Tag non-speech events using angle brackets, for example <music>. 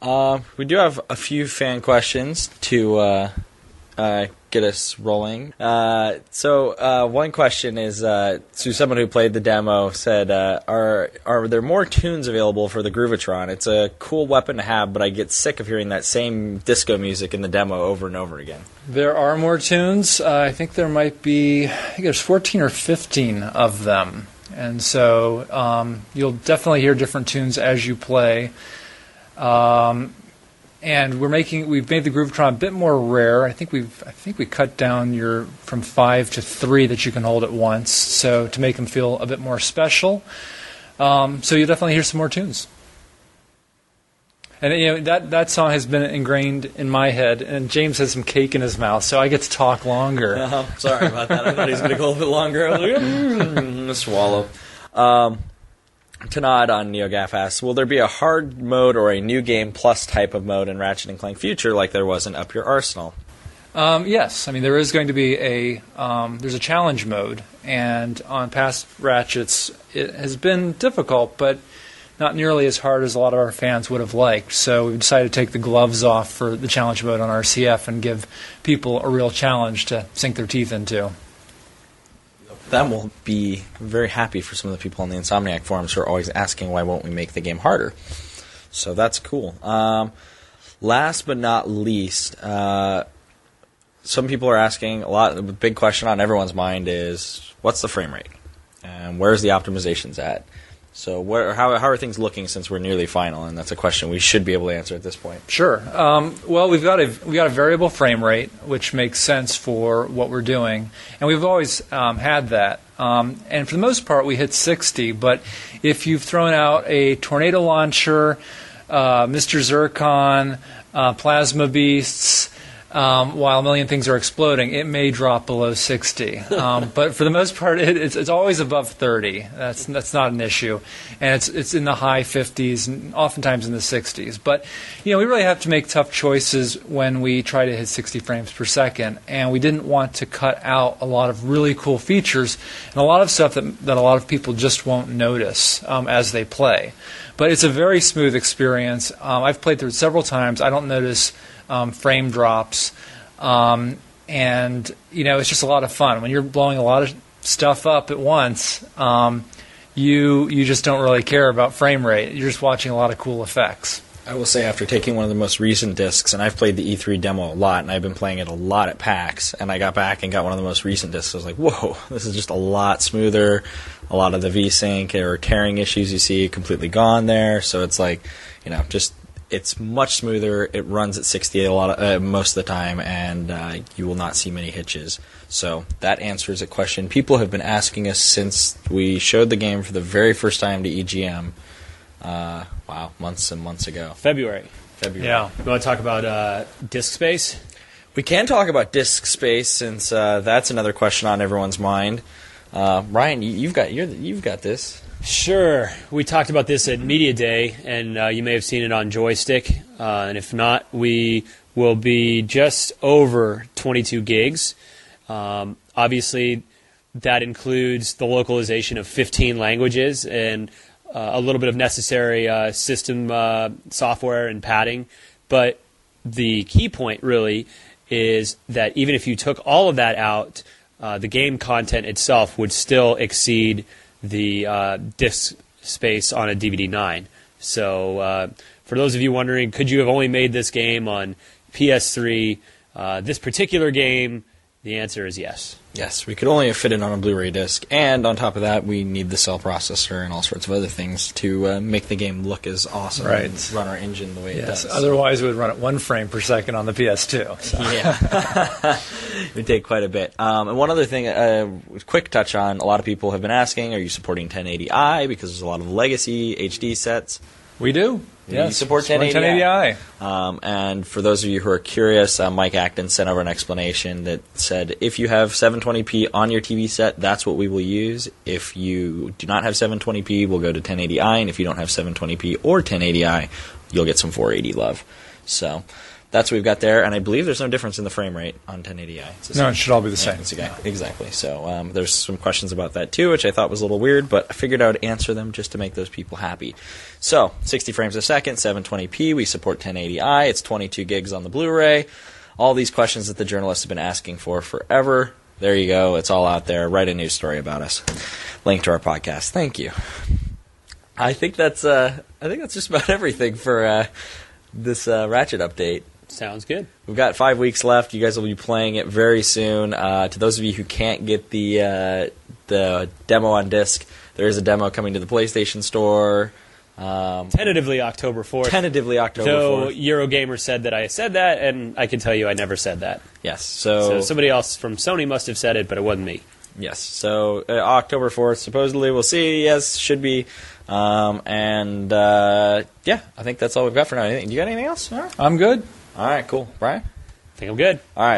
Uh, we do have a few fan questions to uh, uh, get us rolling. Uh, so uh, one question is uh, to someone who played the demo said, uh, "Are are there more tunes available for the Groovitron? It's a cool weapon to have, but I get sick of hearing that same disco music in the demo over and over again." There are more tunes. Uh, I think there might be. I think there's 14 or 15 of them, and so um, you'll definitely hear different tunes as you play. Um, and we're making we've made the Groovitron a bit more rare. I think we've I think we cut down your from five to three that you can hold at once, so to make them feel a bit more special. Um, so you'll definitely hear some more tunes. And you know that that song has been ingrained in my head. And James has some cake in his mouth, so I get to talk longer. <laughs> Uh, sorry about that. I thought he was going to go a little bit longer. Mm, swallow. Um, Tanad on NeoGaf asks, will there be a hard mode or a new game plus type of mode in Ratchet and Clank Future like there was in Up Your Arsenal? Um, yes, I mean there is going to be a um, there's a challenge mode, and on past ratchets it has been difficult, but not nearly as hard as a lot of our fans would have liked. So we decided to take the gloves off for the challenge mode on RCF and give people a real challenge to sink their teeth into. That will be very happy for some of the people on the Insomniac forums who are always asking why won't we make the game harder. So that's cool. Um, last but not least, uh, some people are asking a lot. The big question on everyone's mind is what's the frame rate and where's the optimizations at? So where, how, how are things looking since we're nearly final? And that's a question we should be able to answer at this point. Sure. Um, well, we've got a we got a variable frame rate, which makes sense for what we're doing, and we've always um, had that. Um, and for the most part, we hit 60. But if you've thrown out a tornado launcher, uh, Mr. Zurkon, uh, plasma beasts. Um, while a million things are exploding, it may drop below 60. Um, <laughs> but for the most part, it, it's, it's always above 30. That's that's not an issue, and it's it's in the high 50s and oftentimes in the 60s. But you know, we really have to make tough choices when we try to hit 60 frames per second, and we didn't want to cut out a lot of really cool features and a lot of stuff that that a lot of people just won't notice um, as they play. But it's a very smooth experience. Um, I've played through it several times. I don't notice um, frame drops, um, and you know it's just a lot of fun when you're blowing a lot of stuff up at once. Um, you you just don't really care about frame rate. You're just watching a lot of cool effects. I will say, after taking one of the most recent discs, and I've played the E3 demo a lot, and I've been playing it a lot at PAX, and I got back and got one of the most recent discs. I was like, whoa, this is just a lot smoother. A lot of the VSync or tearing issues you see completely gone there. So it's like, you know, just it's much smoother. It runs at 60 a lot of, uh, most of the time, and uh, you will not see many hitches. So that answers a question people have been asking us since we showed the game for the very first time to EGM. Uh, wow, months and months ago. February. February. Yeah. You want to talk about uh, disk space? We can talk about disk space since uh, that's another question on everyone's mind. Uh, Ryan, you, you've got you're, you've got this. Sure. We talked about this at Media Day, and uh, you may have seen it on Joystiq. Uh, and if not, we will be just over 22 gigs. Um, obviously, that includes the localization of 15 languages and uh, a little bit of necessary uh, system uh, software and padding. But the key point really is that even if you took all of that out, uh, the game content itself would still exceed the uh, disk space on a DVD 9. So, uh, for those of you wondering, could you have only made this game on PS3? Uh, this particular game, the answer is yes. Yes, we could only fit it on a Blu-ray disc, and on top of that, we need the cell processor and all sorts of other things to uh, make the game look as awesome Right. and run our engine the way it Yes. does. Otherwise, it would run at one frame per second on the PS2. So. <laughs> yeah, <laughs> it would take quite a bit. Um, and one other thing, uh, quick touch on: a lot of people have been asking, "Are you supporting 1080i?" Because there's a lot of legacy HD sets. We do. Yes. support Support 1080i. 1080i. Um, and for those of you who are curious, uh, Mike Acton sent over an explanation that said if you have 720p on your TV set, that's what we will use. If you do not have 720p, we'll go to 1080i, and if you don't have 720p or 1080i, you'll get some 480 love. So that's what we've got there. And I believe there's no difference in the frame rate on 1080i. It's No, it should all be the same. exactly, exactly. So um, there's some questions about that too, which I thought was a little weird, but I figured I would answer them just to make those people happy. So 60 frames a second, 720p. We support 1080i. It's 22 gigs on the Blu-ray. All these questions that the journalists have been asking for forever. There you go. It's all out there. Write a news story about us. Link to our podcast. Thank you. I think that's uh, I think that's just about <laughs> everything for uh, this uh, Ratchet update. Sounds good. We've got five weeks left. You guys will be playing it very soon. Uh, to those of you who can't get the uh, the demo on disc, there is a demo coming to the PlayStation Store. Um, Tentatively October 4th. tentatively October Though 4th. Eurogamer said that I said that, and I can tell you I never said that. Yes. So So, somebody else from Sony must have said it, but it wasn't me. yes. So uh, October 4th, supposedly. We'll see. Yes, should be. Um, and uh, yeah, I think that's all we've got for now. Anything- You got anything else? All right. I'm good. All right. Cool. Brian. I think I'm good. All right.